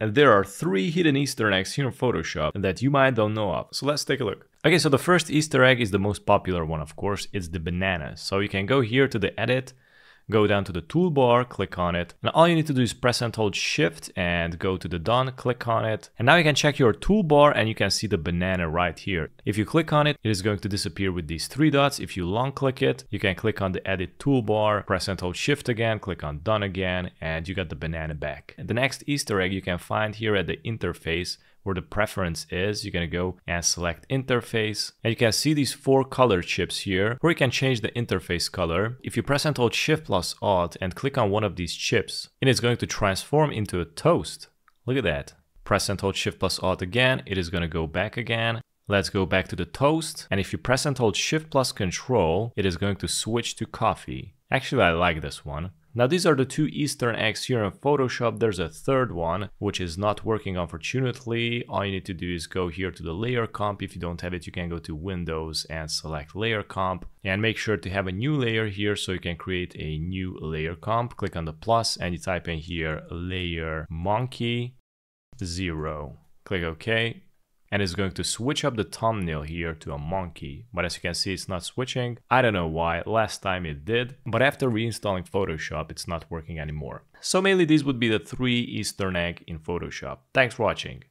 And there are three hidden Easter eggs here in Photoshop that you might don't know of. So let's take a look. Okay, so the first Easter egg is the most popular one, of course. It's the banana. So you can go here to the edit, go down to the toolbar, click on it. And all you need to do is press and hold shift and go to the done, click on it. And now you can check your toolbar and you can see the banana right here. If you click on it, it is going to disappear with these three dots. If you long click it, you can click on the edit toolbar, press and hold shift again, click on done again, and you got the banana back. The next Easter egg you can find here at the interface where the preference is, you're gonna go and select interface. And you can see these four color chips here, where you can change the interface color. If you press and hold Shift plus Alt and click on one of these chips, it is going to transform into a toast. Look at that. Press and hold Shift plus Alt again, it is gonna go back again. Let's go back to the toast. And if you press and hold Shift plus Control, it is going to switch to coffee. Actually, I like this one. Now these are the two eastern eggs here in Photoshop. There's a third one, which is not working unfortunately. All you need to do is go here to the layer comp. If you don't have it, you can go to Windows and select layer comp and make sure to have a new layer here so you can create a new layer comp. Click on the plus and you type in here layer monkey zero. Click OK and it's going to switch up the thumbnail here to a monkey. But as you can see, it's not switching. I don't know why, last time it did, but after reinstalling Photoshop, it's not working anymore. So mainly these would be the three Easter egg in Photoshop. Thanks for watching.